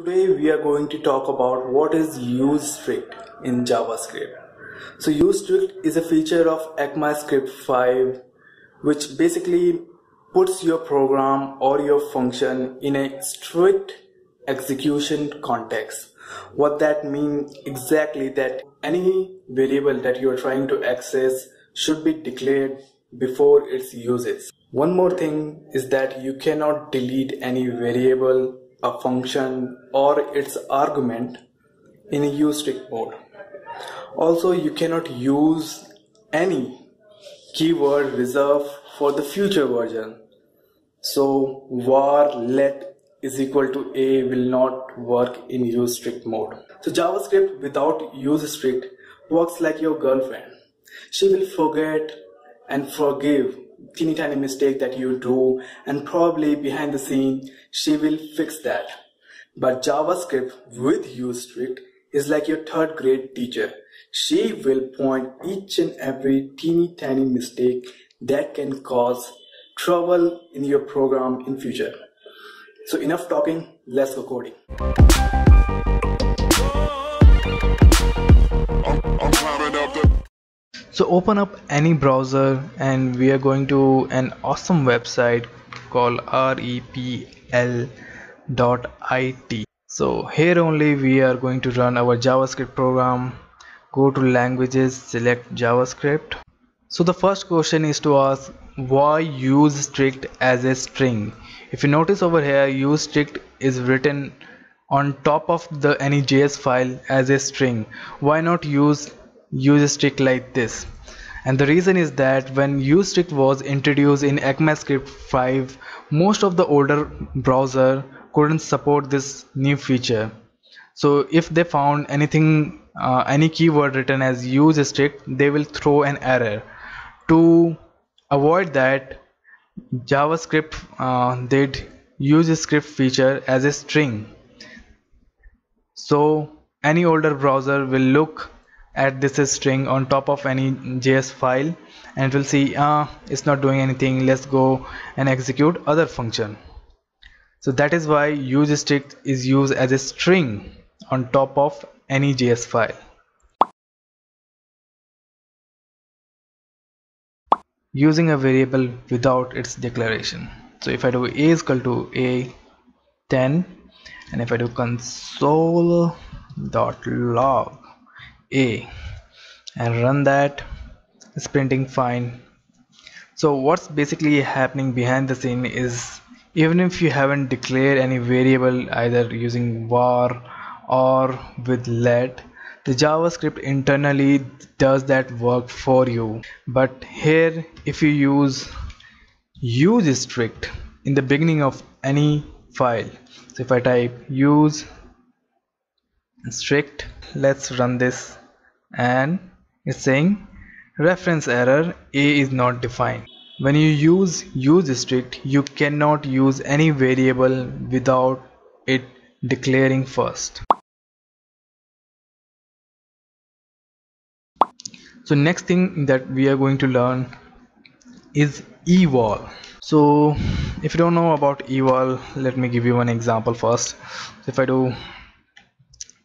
Today we are going to talk about what is use strict in JavaScript. So use strict is a feature of ECMAScript 5 which basically puts your program or your function in a strict execution context. What that means exactly that any variable that you are trying to access should be declared before its uses. One more thing is that you cannot delete any variable, a function or its argument in a strict mode. Also, you cannot use any keyword reserved for the future version. So var let is equal to a will not work in use strict mode. So JavaScript without use strict works like your girlfriend. She will forget and forgive teeny tiny mistake that you do and probably behind the scene she will fix that. But JavaScript with use strict is like your third grade teacher. She will point each and every teeny tiny mistake that can cause trouble in your program in future. So enough talking, let's go coding. So open up any browser and we are going to an awesome website called repl.it. So here only we are going to run our JavaScript program. Go to languages, select JavaScript. So the first question is to ask why use strict as a string. If you notice over here use strict is written on top of the any JS file as a string. Why not use use strict like this. And the reason is that when usestrict was introduced in ECMAScript 5 most of the older browser couldn't support this new feature. So if they found anything uh, any keyword written as use strict they will throw an error. To avoid that javascript uh, did use strict feature as a string. So any older browser will look add this string on top of any JS file and it will see uh, it's not doing anything. Let's go and execute other function. So that is why use strict is used as a string on top of any JS file. Using a variable without its declaration. So if I do a is equal to a 10 and if I do console dot log a and run that it's printing fine. So what's basically happening behind the scene is even if you haven't declared any variable either using var or with let the javascript internally does that work for you. But here if you use use strict in the beginning of any file so if i type use strict. Let's run this. And it's saying reference error a is not defined. When you use use strict you cannot use any variable without it declaring first. So next thing that we are going to learn is eval so if you don't know about eval let me give you one example first. If i do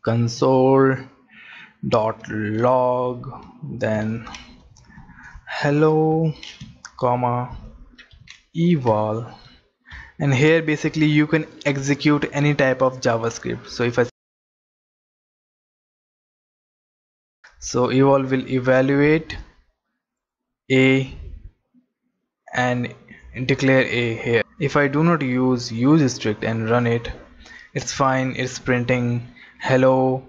console dot log then hello comma eval. And here basically you can execute any type of javascript. So if i so eval will evaluate a and declare a here. If i do not use use strict and run it it's fine it's printing hello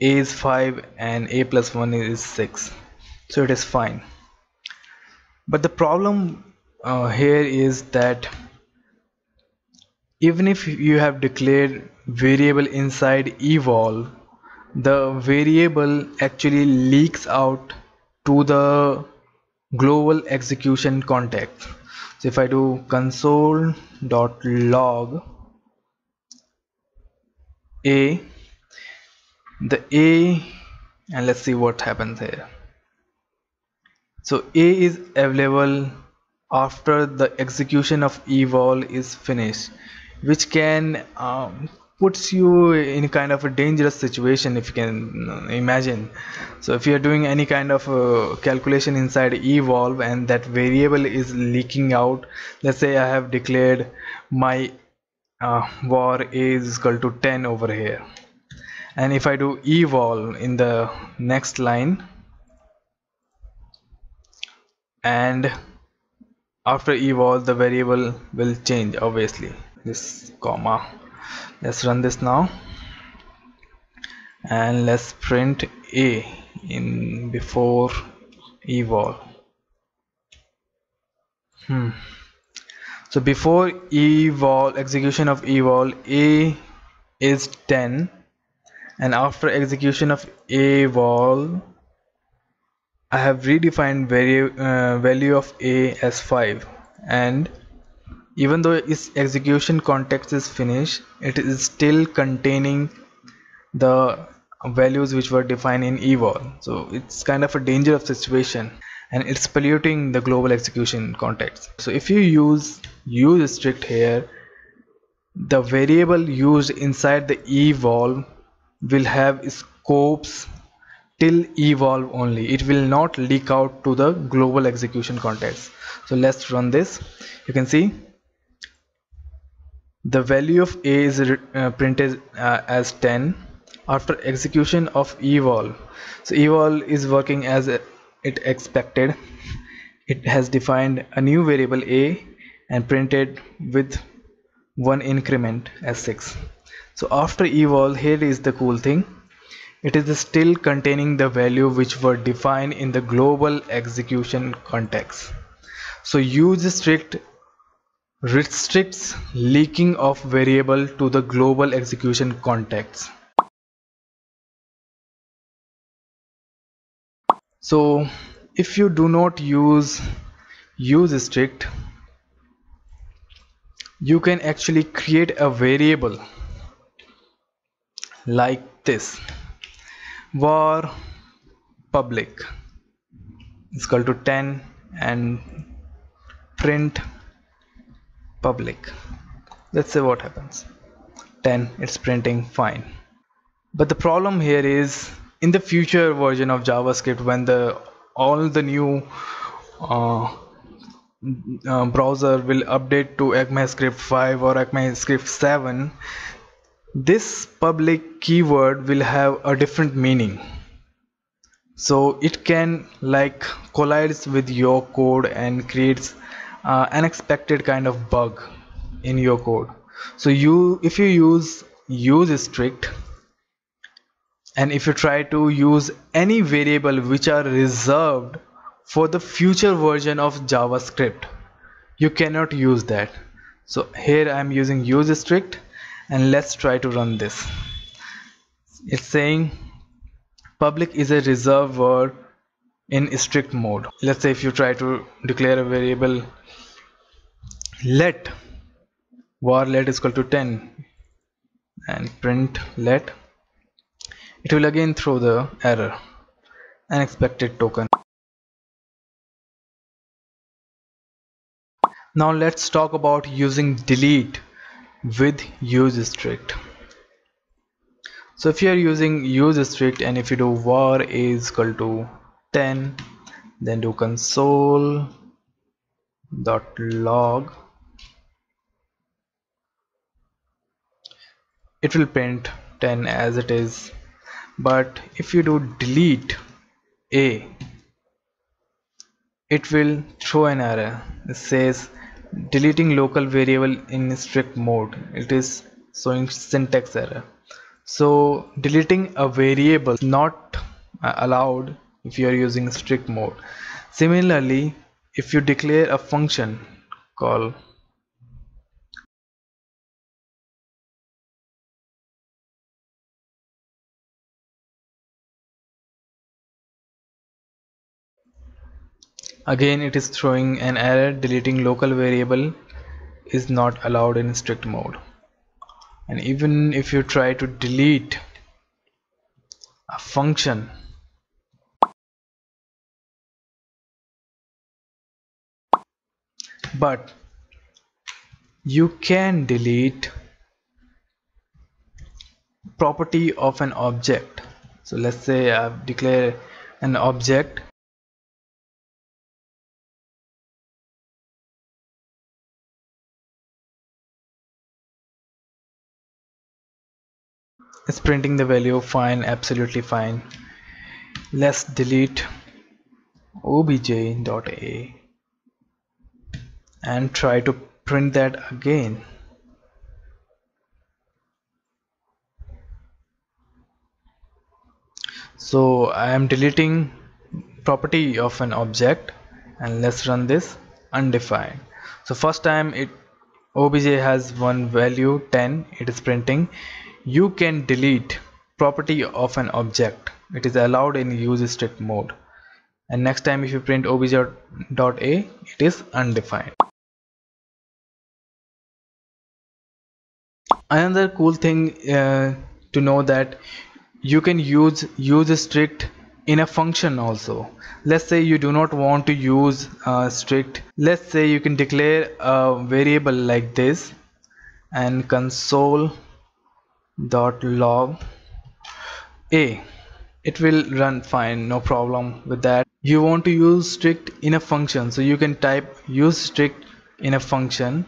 a is 5 and a plus 1 is 6 so it is fine. But the problem uh, here is that even if you have declared variable inside eval the variable actually leaks out to the global execution context. So if I do console dot log a the a and let's see what happens here. So a is available after the execution of eval is finished which can um, puts you in kind of a dangerous situation if you can imagine. So if you are doing any kind of uh, calculation inside eval and that variable is leaking out let's say i have declared my uh, var is equal to 10 over here and if i do eval in the next line and after eval the variable will change obviously. This comma. Let's run this now. And let's print a in before eval. Hmm. So before eval execution of eval a is 10 and after execution of eval I have redefined uh, value of a as 5 and even though its execution context is finished it is still containing the values which were defined in eval so it's kind of a dangerous situation and it's polluting the global execution context. So if you use use strict here the variable used inside the eval will have scopes till eval only. It will not leak out to the global execution context. So let's run this. You can see the value of a is uh, printed uh, as 10 after execution of eval. So eval is working as it expected. It has defined a new variable a and printed with one increment as 6 so after eval here is the cool thing it is still containing the value which were defined in the global execution context. So use strict restricts leaking of variable to the global execution context. So if you do not use use strict you can actually create a variable like this. Var public is equal to 10 and print public. Let's see what happens. 10 it's printing fine. But the problem here is in the future version of javascript when the all the new uh, uh, browser will update to ECMAScript 5 or ECMAScript 7 this public keyword will have a different meaning. So it can like collides with your code and creates uh, unexpected kind of bug in your code. So you if you use use strict and if you try to use any variable which are reserved for the future version of javascript you cannot use that. So here i'm using use strict and let's try to run this. It's saying public is a reserved word in strict mode. Let's say if you try to declare a variable let var let is equal to 10 and print let it will again throw the error unexpected token. Now let's talk about using delete with use strict. So if you are using use strict and if you do var is equal to 10 then do console dot log. It will print 10 as it is. But if you do delete a it will throw an error. It says deleting local variable in strict mode. It is showing syntax error. So deleting a variable not uh, allowed if you are using strict mode. Similarly if you declare a function call Again it is throwing an error deleting local variable is not allowed in strict mode. And even if you try to delete a function but you can delete property of an object so let's say I've declared an object it's printing the value fine absolutely fine. Let's delete obj.a and try to print that again. So I am deleting property of an object and let's run this undefined. So first time it obj has one value 10 it is printing you can delete property of an object. It is allowed in use strict mode. And next time if you print obj.a it is undefined. Another cool thing uh, to know that you can use use strict in a function also. Let's say you do not want to use uh, strict. Let's say you can declare a variable like this and console dot log a. It will run fine no problem with that. You want to use strict in a function so you can type use strict in a function.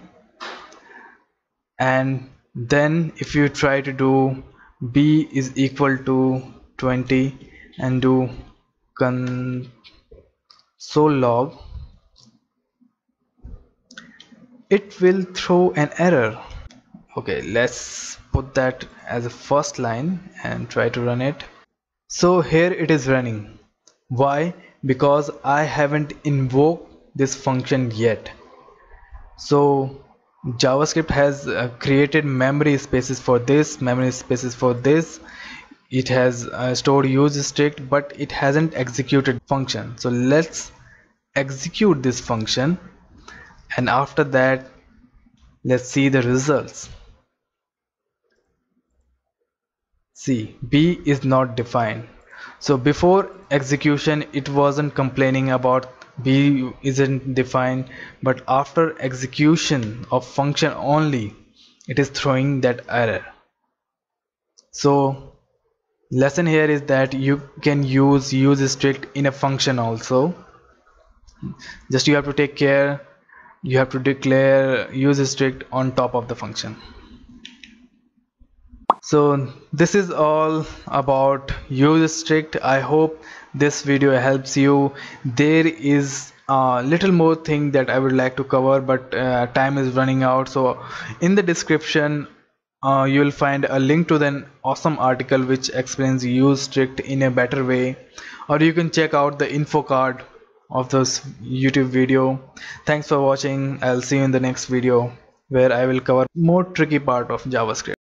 And then if you try to do b is equal to 20 and do console log it will throw an error okay let's put that as a first line and try to run it. So here it is running. Why? Because I haven't invoked this function yet. So JavaScript has uh, created memory spaces for this memory spaces for this. It has uh, stored use strict but it hasn't executed function. So let's execute this function. And after that let's see the results see b is not defined. So before execution it wasn't complaining about b isn't defined but after execution of function only it is throwing that error. So lesson here is that you can use use strict in a function also. Just you have to take care you have to declare use strict on top of the function so this is all about use strict. I hope this video helps you. There is a little more thing that i would like to cover but uh, time is running out. So in the description uh, you will find a link to an awesome article which explains use strict in a better way. Or you can check out the info card of this youtube video. Thanks for watching. I'll see you in the next video where i will cover more tricky part of javascript